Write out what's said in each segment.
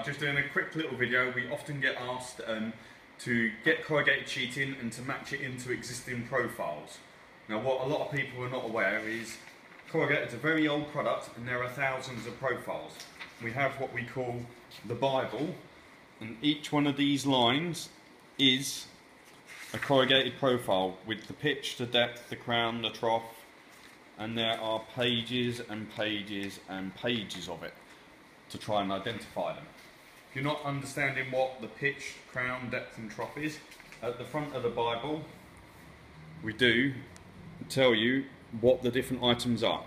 Just doing a quick little video. We often get asked um, to get corrugated sheet in and to match it into existing profiles. Now what a lot of people are not aware is corrugated is a very old product and there are thousands of profiles. We have what we call the Bible and each one of these lines is a corrugated profile with the pitch, the depth, the crown, the trough and there are pages and pages and pages of it to try and identify them. If you're not understanding what the pitch, crown, depth and trough is, at the front of the Bible we do tell you what the different items are.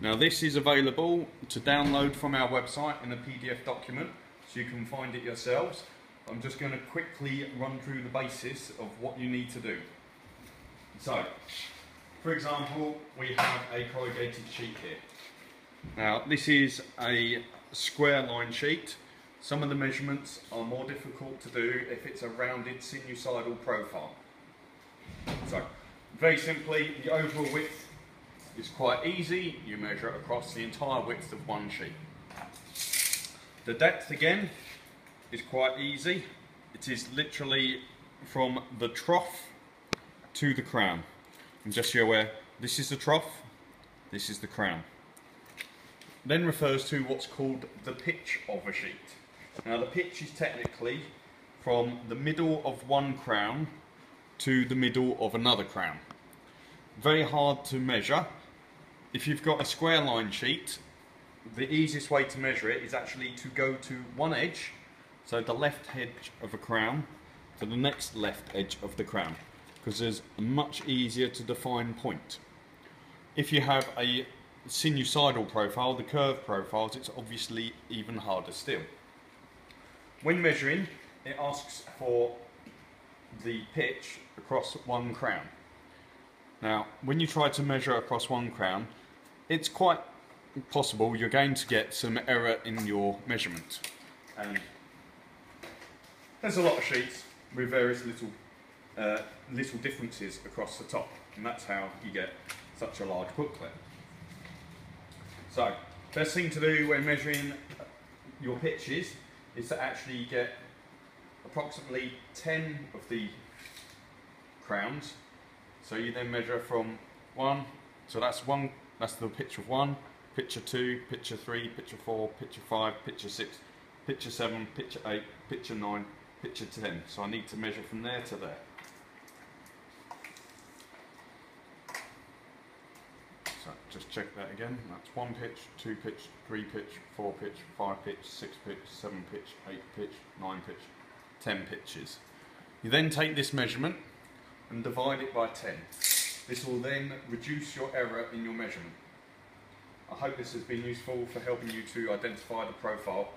Now this is available to download from our website in a PDF document so you can find it yourselves. I'm just going to quickly run through the basis of what you need to do. So, for example, we have a corrugated sheet here. Now this is a square line sheet. Some of the measurements are more difficult to do if it's a rounded sinusoidal profile. So, very simply, the overall width is quite easy. You measure it across the entire width of one sheet. The depth again is quite easy. It is literally from the trough to the crown. And just so you're aware, this is the trough, this is the crown. Then refers to what's called the pitch of a sheet. Now the pitch is technically from the middle of one crown to the middle of another crown. Very hard to measure. If you've got a square line sheet, the easiest way to measure it is actually to go to one edge, so the left edge of a crown, to the next left edge of the crown, because there's a much easier to define point. If you have a sinusoidal profile, the curved profiles, it's obviously even harder still. When measuring, it asks for the pitch across one crown. Now, when you try to measure across one crown, it's quite possible you're going to get some error in your measurement. And there's a lot of sheets with various little uh, little differences across the top, and that's how you get such a large booklet. So, best thing to do when measuring your pitches is to actually get approximately 10 of the crowns. So you then measure from one, so that's one, that's the pitch of one, picture two, picture three, picture four, picture five, picture six, picture seven, picture eight, picture nine, picture 10. So I need to measure from there to there. So just check that again. That's one pitch, two pitch, three pitch, four pitch, five pitch, six pitch, seven pitch, eight pitch, nine pitch, 10 pitches. You then take this measurement and divide it by 10. This will then reduce your error in your measurement. I hope this has been useful for helping you to identify the profile